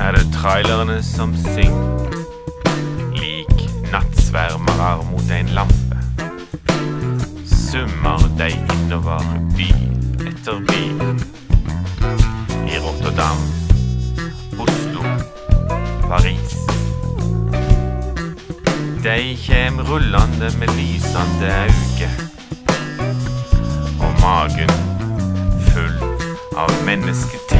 Er det trailerne som synger, lik nattsvermere mot en lampe. Summer de innover by etter by. I Rotterdam, Oslo, Paris. De kjem rullande med lysende auge. Og magen full av mennesketing.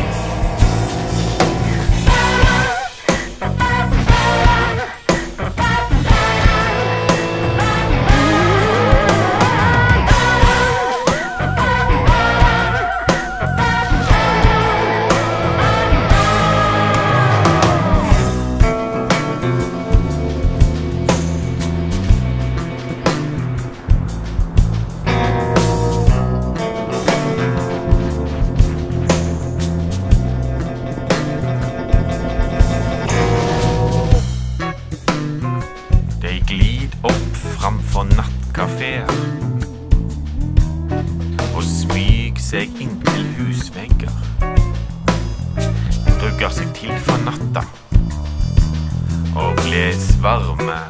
Glid opp framfor nattkafeer og smyg seg inntil husvegger. Drugger seg til for natta og bles varme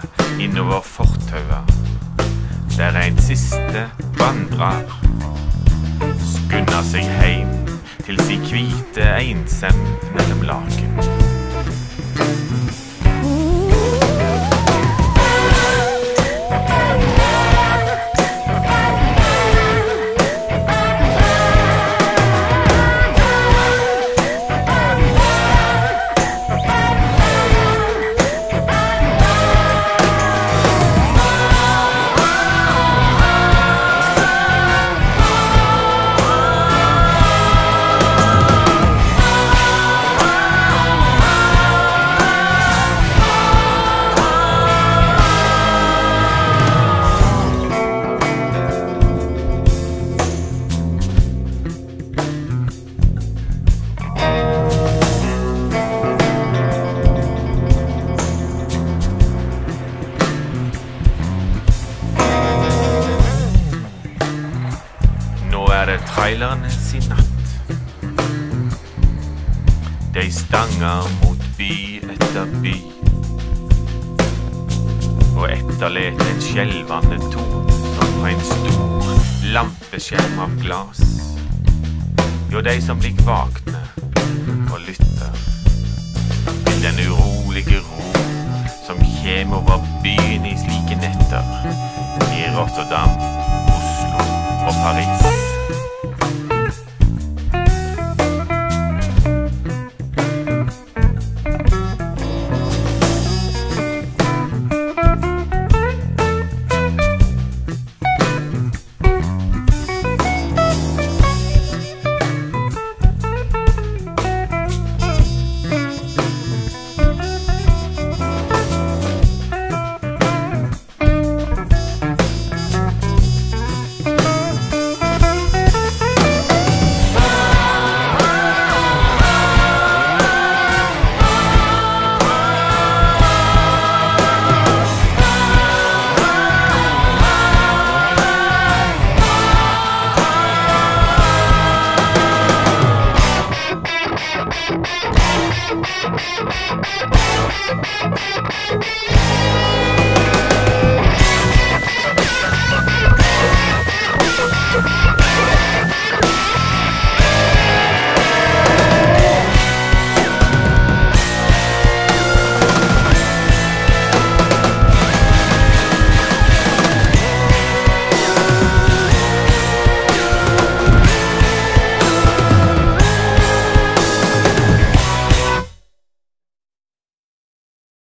innover fortauet. der en siste vandrer skunder seg heim til si hvite einsemd mellom laken. Trailerne i natt. De stanger mot by etter by. Og etterlater en skjelvende tone som på en stor lampeskjerm av glas. Jo, de som ligger vakne og lytter til den urolige ro som kjem over byen i slike netter. I Rotterdam, Oslo og Paris.